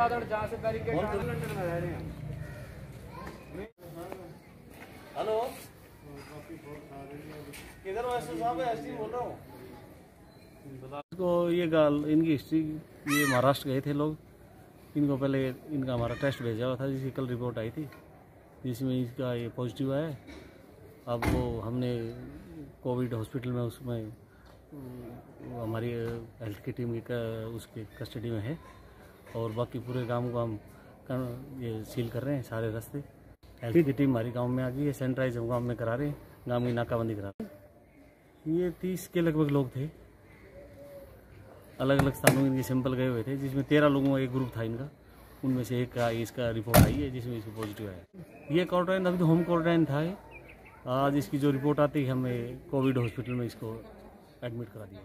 Hello. किधर साहब? बोल रहा हूँ। इसको ये गाल इनकी हिस्ट्री ये महाराष्ट्र गए थे लोग। इनको पहले इनका हमारा टेस्ट भेजा हुआ था जिसकी कल रिपोर्ट आई थी। जिसमें इसका ये पॉजिटिव आया। अब वो हमने कोविड हॉस्पिटल में उसमें हमारी हेल्थ की टीम की उसके कस्टडी में है। और बाकी पूरे गाँव को हम ये सील कर रहे हैं सारे रास्ते। हेल्थ की टीम हमारी गाँव में आ गई है सैनिटाइज हम गाँव में करा रहे हैं गाँव की नाकाबंदी करा रहे हैं। ये तीस के लगभग लोग थे। अलग अलग स्थानों में इनके सैंपल गए हुए थे जिसमें तेरह लोगों का एक ग्रुप था इनका। उनमें से एक का इसका रिपोर्ट आई है जिसमें इसको पॉजिटिव आया ये क्वारंटाइन अभी तो होम क्वारंटाइन था आज इसकी जो रिपोर्ट आती है हमें कोविड हॉस्पिटल में इसको एडमिट करा दिया।